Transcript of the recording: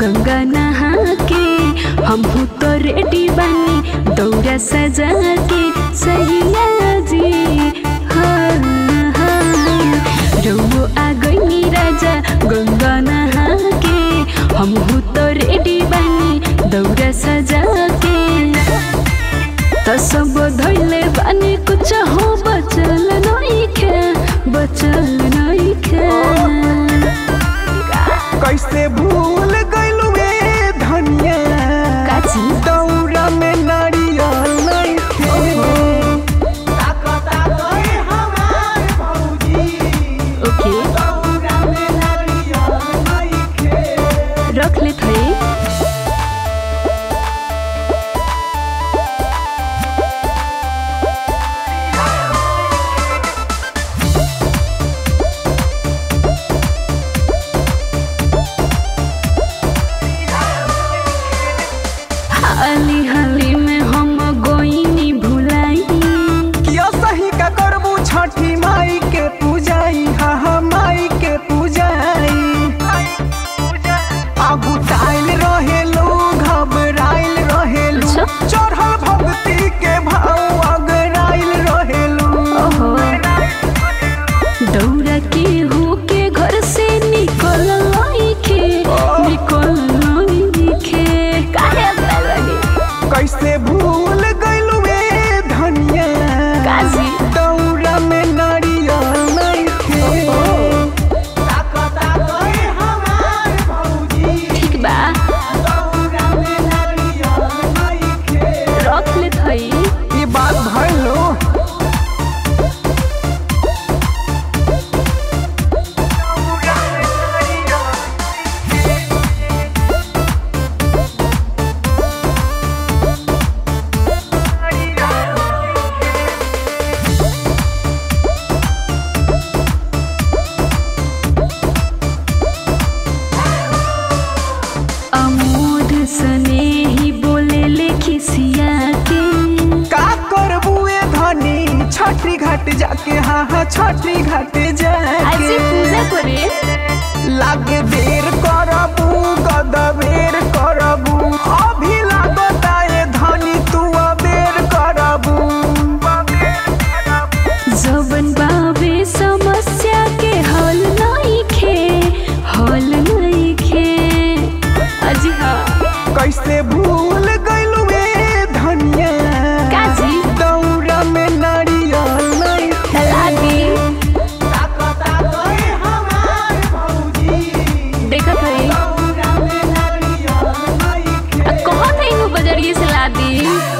गंगा नहा के हम तो रेडी बनी दौरा सजा के सैया जी हाँ हाँ रउओ आ गई राजा गंगा नहा के हम तो रेडी बनी दौरा सजा के त सब धैले बानी कुछ हो हाली हाली में हम गोइनी भुलाई किया सही का करबू छठी माई। रख ये बात भर अमोद घाट जाके हाँ हाँ छठी घाट जाके। लागे बेर करबू गदबेर करबू। अभी लागता ए धनी तू अबेर करबू। जवन बाबे समस्या के हल नइखे हल नइखे अजी हाँ। कैसे भूल daddy.